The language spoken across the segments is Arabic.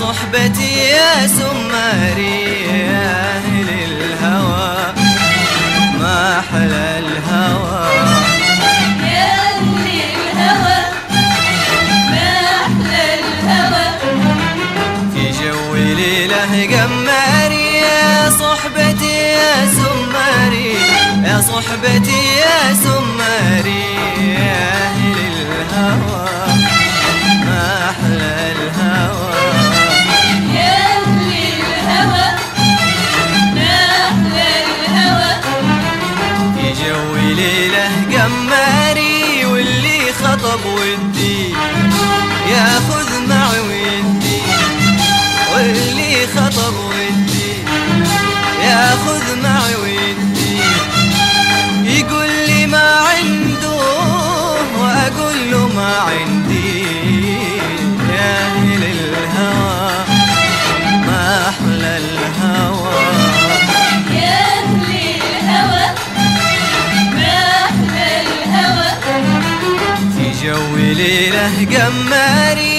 صحبتي يا سماري يا أهل الهوى. ما أحلى الهوى. يا أهل الهوى ما أحلى الهوى. في جو ليلة قماري يا صحبتي يا سماري. يا صحبتي يا سماري. جو ليلة قماري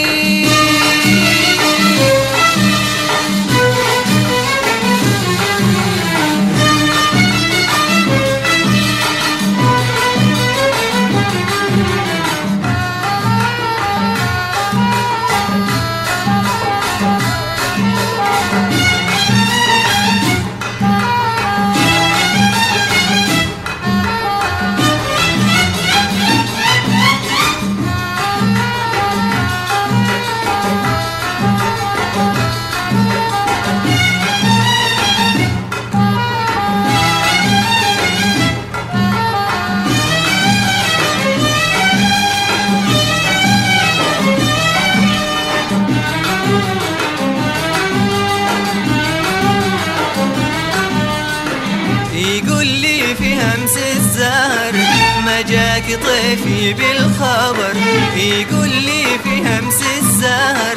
طيفي بالخبر يقول لي في همس الزهر.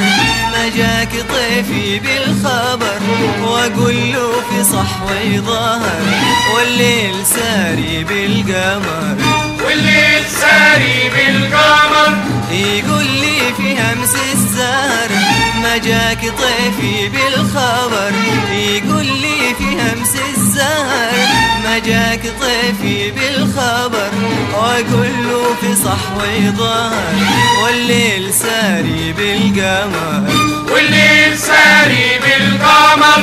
ما جاك طيفي بالخبر واقول له في صحوي ظهر. والليل ساري بالقمر. والليل ساري بالقمر. يقول لي في همس الزهر. ما جاك طيفي بالخبر يقول لي في همس الزهر. ما جاك طيفي بالخبر وأقول له في صحوي ظهر والليل ساري بالقمر. والليل ساري بالقمر.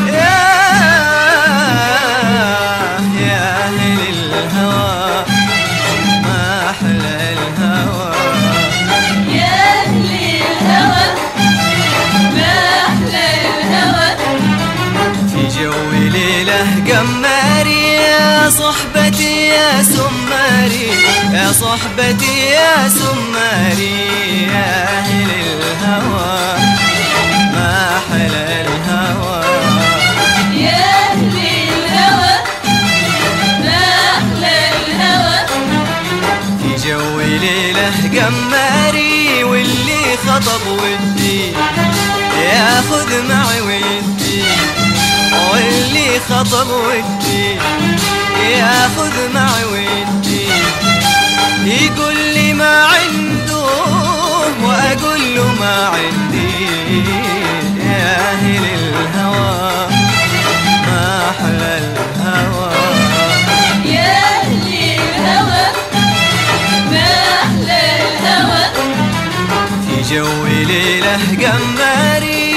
صحبتي يا سماري يا أهل الهوى. ما أحلى الهوى. يا أهل الهوى ما أحلى الهوى. في جو ليلة قماري واللي خطب ودي ياخذ معي ودي واللي خطب ودي ياخذ عندي يا أهل الهوى ما أحلى الهوى. يا أهل الهوى ما أحلى الهوى. في جو ليلة قماري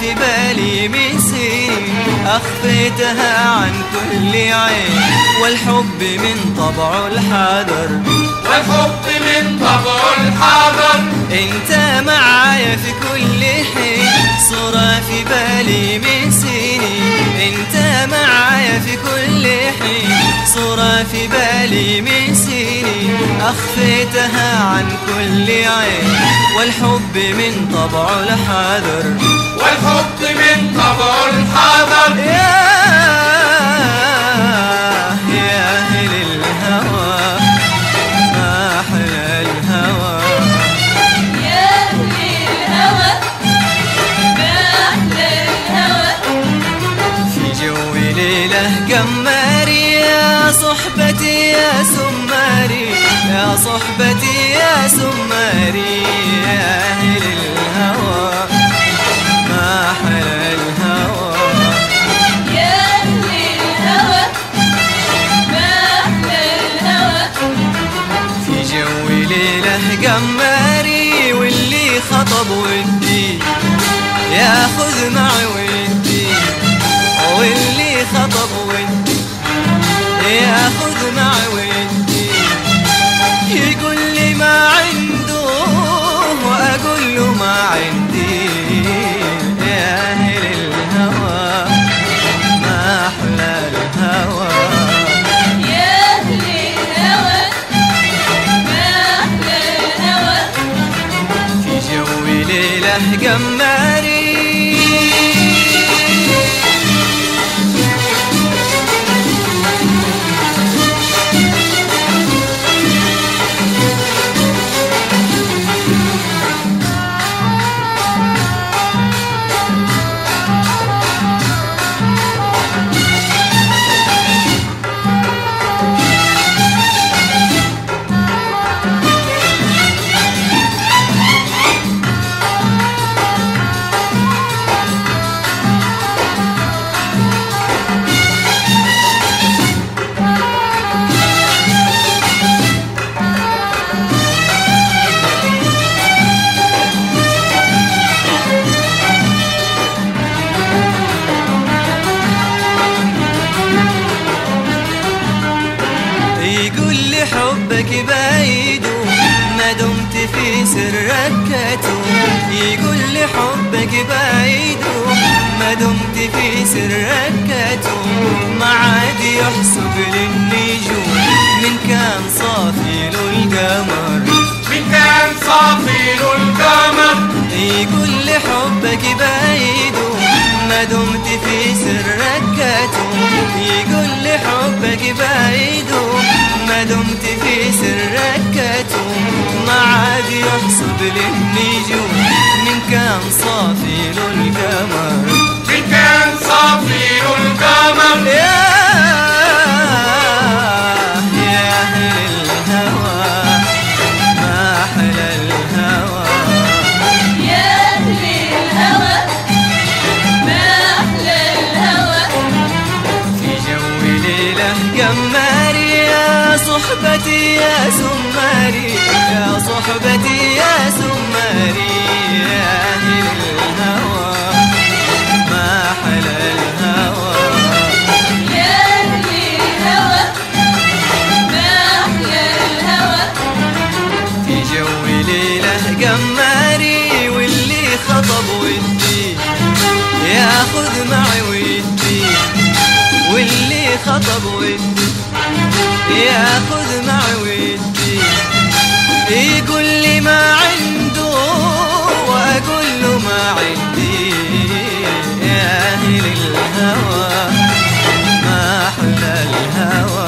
في بالي من سنين أخفيتها عن كل عين. والحب من طبعه الحذر. والحب من طبع الحاضر انت معايا في كل حين. صورة في بالي من صورة في بالي من سنين أخفيتها عن كل عين. والحب من طبعه الحذر. والحب من طبع الحاضر يا يا صحبتي يا سماري يا أهل الهوى. ما أحلى الهوى. يا أهل الهوى بأحلى الهوى. في جو ليلة قماري واللي خطب ودي ياخذ معي ودي. واللي خطب ودي ليلة بعيد. ما دمت في سرك كتوم ما عاد يحسب للنجوم. من كان صافي له القمر. من كان صافي له القمر يقول حبك بعيد. ما دمت في سرك كتوم يقول حبك بعيد. ما دمت في سرك كتوم ما عاد يحسب للنجوم. كان صافي القمر من كان صافي القمر ياخذ معي ودي واللي خطب ودي ياخذ معي ودي يقول لي ما عنده وأقول له ما عندي. يا أهل الهوى ما أحلى الهوى.